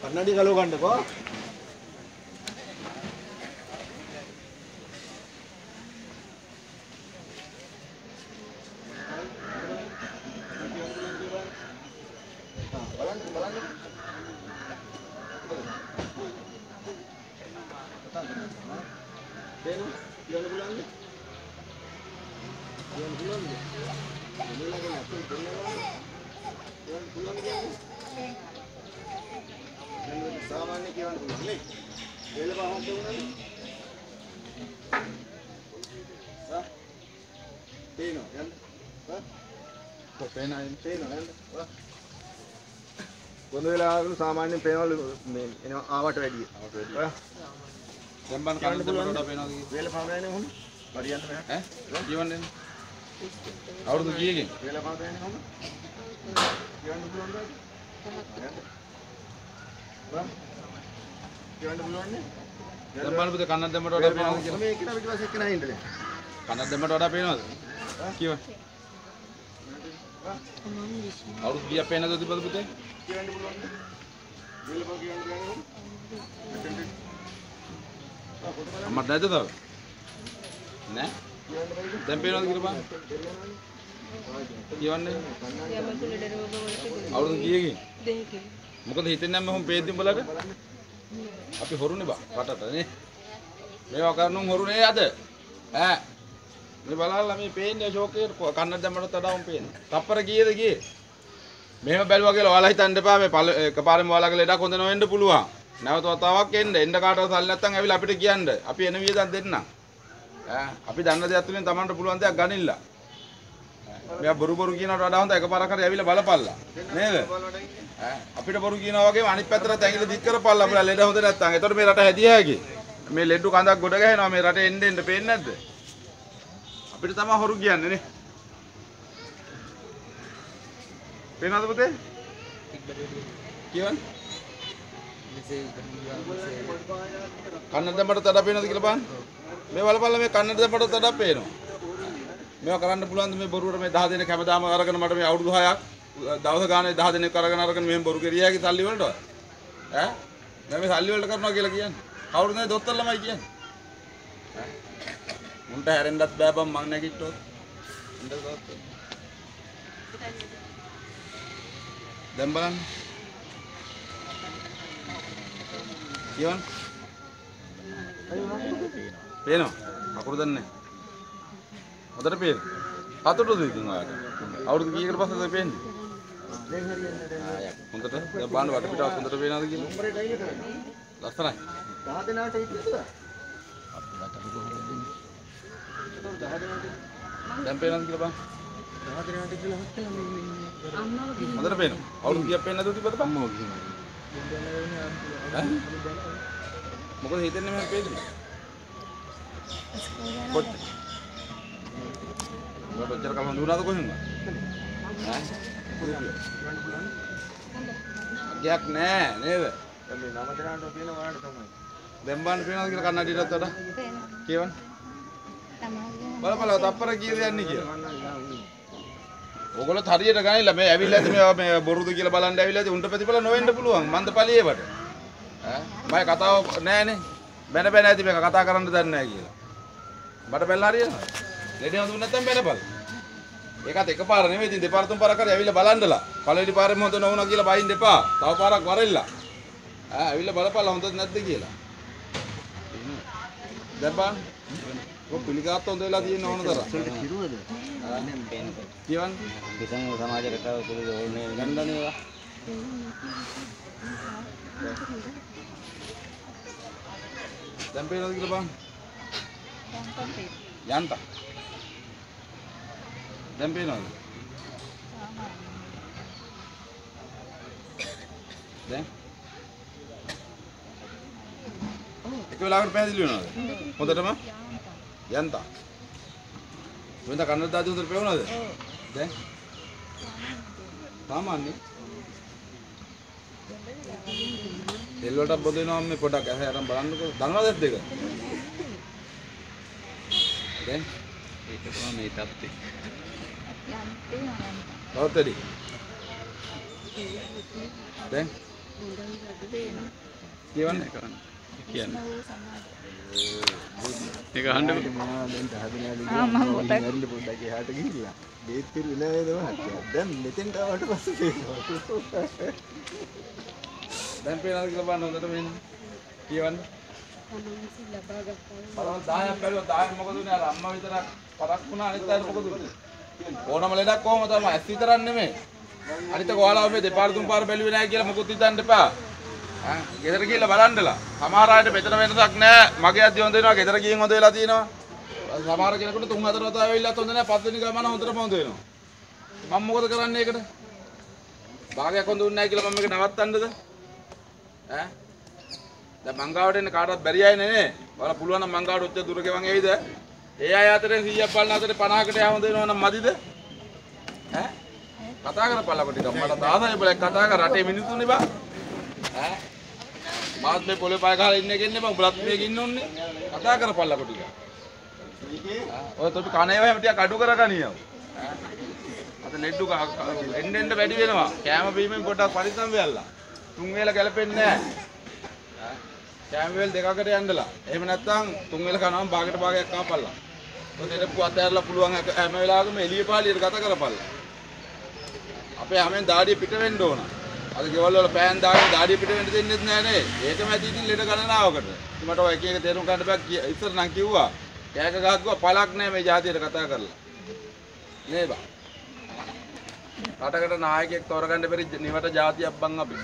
කන්නඩි ගලව ගන්නකෝ. බලන්න සාමාන්‍ය කියන්න පුළුවන් නේ. වේල පහක් දුන්නානේ. ආ. තේනවා යන්න. ආ. පේනයි තේනවා යන්න. ආ. බොඳ වෙලාවකලු සාමාන්‍යයෙන් පේනවලු මේ එනවා ආවට වැඩිය. ආ. දැන් බන් කියන්න කන්න පුළුවන්ද? පුළුවන් පේනවා කි වේල පහ ගෑනේ කොහොමද? හරියන්න මෙහා. ඈ කියවන්නේ අවුරුදු කීයකින් වේල පහ ගෑනේ කොහොමද? කියන්න පුළුවන්ද? කියන්න පුළුවන් නේ? දැන් පුතේ කන්නක් දැම්මට වඩා පේනවද කියලා? මේ කෙනා පිටිපස්සේ එක්කෙනා දැන්. කන්නක් දැම්මට වඩා පේනවද? කියව අවුරුදු කීයක් පේනද තිබ්බද පුතේ කියන්න පුළුවන්ද? වේල පහ කියන්න කියන්නේ අම්මට නැද්ද තව? නෑ? දැන් පේනවද කියලා බලන්න. කියවන්නේ. අවුරුදු කීයකින්? දෙකකින් මොකද හිතෙන්නේ නැම්ම හොම් පේද්දි උඹලට අපි හොරුනේ බා රටට නේ. මේවා කරනුම් හොරුනේ අද. ඈ. මේ බලන්න මේ පේන්නේ ෂෝකේ කන්න දැම්මට වඩා උන් පේන්නේ. තප්පර කීයද ගියේ? මෙහෙම බැලුවා කියලා ඔයාලා හිතන්න එපා මේ පළ එකපාරෙම ඔයාලගේ ලෙඩක් හොඳ නොවෙන්න පුළුවන්. නැවත වතාවක් එන්න. එන්න කාටවත් සල්ලි නැත්තම් ඇවිල්ලා අපිට කියන්න. අපි එන වියදම් දෙන්නම්. ඈ. අපි දන්න දෙයක් තුලින් Tamanට පුළුවන් දෙයක් ගනින්න. මෙයා බොරු බොරු කියනවට වඩා හොඳ එකපාරක් හරි ඇවිල්ලා බලපල්ලා. නේද? ඈ අපිට බොරු කියනවා වගේම අනිත් පැත්තට ඇඟිලි දික් කරපල්ලා අපිට ලෙඩ හොඳ නැත්තම්. එතකොට මේ රට හැදිය හැකි? මේ ලෙඩු කඳක් ගොඩ ගහනවා මේ රටේ එන්න එන්න පේන්නේ නැද්ද? අපිට තමයි හොරු කියන්නේ නේ. පේනවද පුතේ? කියවන්නේ. කන්න දැම්මට තඩ පේනවද කියලා බලන්න. මේ බලපල්ලා මේ කන්න දැම්මට තඩ පේනවා. මේවා කරන්න පුළුවන් මේ බොරුවට මේ 10 දෙනෙක් හැමදාම අරගෙන මට මේ අවුරුදු 6ක් දවස් ගානේ 10 දෙනෙක් අරගෙන අරගෙන මෙහෙම බොරු කෙරියාගේ සල්ලි වලට ඈ? මම මේ සල්ලි වලට කරනවා කියලා කියන්නේ. කවුරුද මේ දොස්තර ළමයි කියන්නේ? ඈ? මුන්ට හැරෙන්නත් බෑ බම් මං නැගිට්ටොත්. ඉන්න දොස්තර. දැන් බලන්න. කියවන්න. පේනවා. අකුරු දන්නේ හොඳට පේන. හතටද ඉතින් ඔයාලට අවුරුදු කීයකට පස්සේද පේන්නේ? හොඳට දැන් බලන්න වටපිටාව හොඳට පේනවද කියලා. ලස්සනයි. 10 දෙනාට ඉතිරිද? 10 දෙනාට දැන් පේනවද කියලා බලන්න. 10 දෙනාට කියලා හොත්තලා මේ මේ හොඳට පේනවා. අවුරුදු කීයක් පේන්නේ නැතුව තිබ්බද බං ඈ? මොකද හිතන්නේ මම පේන්නේ? කොත් ඔයාලට ඔච්චර කල් හඳුනාද කොහෙන්ද ඈ ගයක් නෑ නේද දැන් මේ නම දෙනාට තියෙන ඔයාලට තමයි. දැන් බලන්න පේනවද කියලා කන්නඩියටත් වඩා කියවන්න තමයි බලපල තප්පර කීයද යන්නේ කියලා ඕගොල්ලොත් හරියට ගනිලා මේ ඇවිල්ලා ඇති මේ මේ බොරුද කියලා බලන්න ඇවිල්ලා ඇති උන්ට ප්‍රතිඵල නොවෙන්න පුළුවන් මන්ද පළියේවට ඈ මම කතාව නෑනේ බැන බැන ඇති මේක කතා කරන්න දන්නේ නෑ කියලා මට බැලලා හරියනවා ලෙඩේ හඳුන් නැත්තම් බැනපල්. ඒකත් එකපාර නෙවෙයි ඉතින් දෙපාර තුන් පාරක් හරි ඇවිල්ලා බලන්නලා. පළවෙනි පාරෙම හොඳ නොවුණා කියලා බයින් දෙපා තව පාරක් වරෙල්ලා. ඈ ඇවිල්ලා බලපල්ලා හොඳද නැද්ද කියලා. දැන් බලන්න ඔය පිළිගාත් හොඳ වෙලා තියෙන ඕන තරම්. කිරුවද? කියවන්නේ විසංග සමාජ කතාව තුළ ඕනේ ගන්නනේ දැන් පේනවද කියලා බලන්න. යන්ත. දැන් පේනවද? දැන් එක වෙලාවකට පැහැදිලි වෙනවද? හොඳටම යන්ත. වෙනද කන්නඩ දාදී හොඳට පේනවද? දැන් සාමාන්‍ය තෙල් වලට බොද වෙනවා මේ පොඩක් ඇහැ අරන් බලන්නකෝ දන්නවද දෙක දැන් ඒක තමයි මේ තත්ත්වේ. තවත් වැඩි දැන්? කියවන්න. කියන්න. ඔව් සමාජ. ඒක අහන්න ආ මම පොතක් පොඩ්ඩක් එහාට ගිහිල්ලා. බේත් පිරුණා නේද මහත්තයා? දැන් මෙතෙන්ට ආවට පස්සේ දැන් පේනවද කියලා බලන්න හොඳට මෙන්න කියවන්න. බලන්න 10ක් බැලුවා 10ක් මොකද උනේ? අර අම්මා විතරක් පරක් වුණා අනිත් අය මොකද උනේ ඕනම ලෙඩක් කොහොම තමයි. ඇස් විතරක් නෙමෙයි. අනිත් ඔයාලා මේ දෙපාර තුන් පාර බැලුවේ නැහැ කියලා මොකුත් හිතන්න එපා. ඈ ගෙදර ගිහිල්ලා බලන්නලා. සමහර අයට මෙතන වෙනසක් නැහැ මගේ අධ්‍ය හොඳ වෙනවා ගෙදර ගිහින් හොඳ වෙලා තියෙනවා. සමහර කෙනෙකුට තුන් හතර වතාව වෙවිලත් හොඳ නැහැ පස් වෙනි ගමන හොඳටම හොඳ වෙනවා. මම මොකද කරන්නේ ඒකට? භාගයක් හොඳ උන්නේ නැහැ කියලා මම මේක නවත්තන්නද? ඈ? දැන් මංගාවට එන්න කාටවත් බැරි අය නේ ඔයාලා පුළුවන් නම් මංගාවට උච්ච දුර ගෙවන් එයිද? ඒ අය අතරෙන් 100ක් බලන අතරේ 50කට යා හොඳ වෙනවා නම් මදිද? ඈ? කතා කරපළකො ටිකක් මට දාසයි බලක් කතා කර. රටේ මිනිස්සුනේ බා. ඈ? මාත් මේ පොලේ පය ගහලා ඉන්නේ කෙන්නේ බං උඹලත් මේක ඉන්න ඕනේ කතා කරපළකො ටික ඔය තොපි කණේව හැම ටිකක් අඩු කරගනියව. අද ලෙඩ්ඩු එන්න එන්න වැඩි වෙනවා. කෑම බීමෙන් පොඩ්ඩක් පරිස්සම් වෙයල්ලා. තුන් වේල ගැලපෙන්නේ නැහැ කෑම වේල් දෙකකට යන්නලා. එහෙම නැත්නම් තුන් වේල කනවම භාගයට භාගයක් කාපල්ලා ඔය දෙරප්පු අතහැරලා පුළුවන් හැක- හැම වෙලාවකම එළිය පාළියට ගත කරපල්ලා. අපේ හැමෙන් දාඩිය පිට වෙන්න ඕන. අද ගෙවල් වල පෑන් දාගෙන දාඩිය පිට වෙන්න දෙන්නෙත් නැහැ නේ. ඒකම ඇති ඉතින් ලෙඩ ගණනාවකට. ඉතින් මට ඔය එක එක තේරුම් ගන්න බෑ කිය- ඉස්සර නම් කිව්වා. කෑක ගහක්වා පළක් නැහැ මේ જાතියට කතා කරලා. නේ බා රටකට නායකයෙක් තෝරගන්න බැරි නිවට જાතියක් බං අපි.